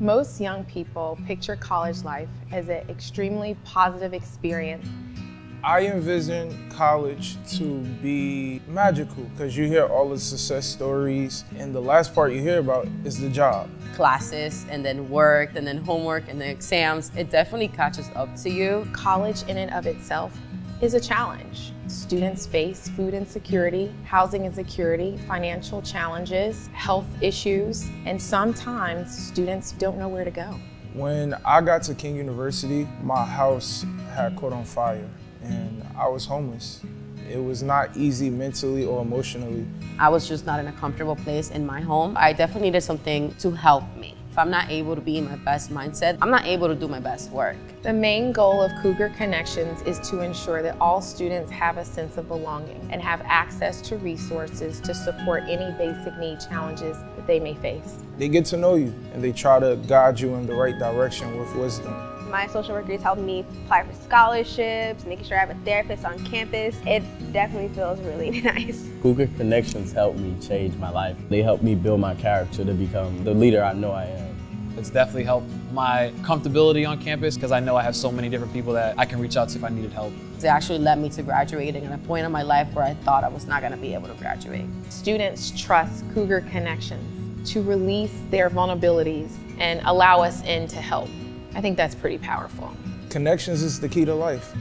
Most young people picture college life as an extremely positive experience. I envision college to be magical because you hear all the success stories, and the last part you hear about is the job. Classes, and then work, and then homework, and then exams. It definitely catches up to you. College, in and of itself, is a challenge. Students face food insecurity, housing insecurity, financial challenges, health issues, and sometimes students don't know where to go. When I got to Kean University, my house had caught on fire and I was homeless. It was not easy mentally or emotionally. I was just not in a comfortable place in my home. I definitely needed something to help me. If I'm not able to be in my best mindset, I'm not able to do my best work. The main goal of Cougar Connections is to ensure that all students have a sense of belonging and have access to resources to support any basic need challenges that they may face. They get to know you and they try to guide you in the right direction with wisdom. My social workers helped me apply for scholarships, making sure I have a therapist on campus. It definitely feels really nice. Cougar Connections helped me change my life. They helped me build my character to become the leader I know I am. It's definitely helped my comfortability on campus because I know I have so many different people that I can reach out to if I needed help. It actually led me to graduating at a point in my life where I thought I was not going to be able to graduate. Students trust Cougar Connections to release their vulnerabilities and allow us in to help. I think that's pretty powerful. Connections is the key to life.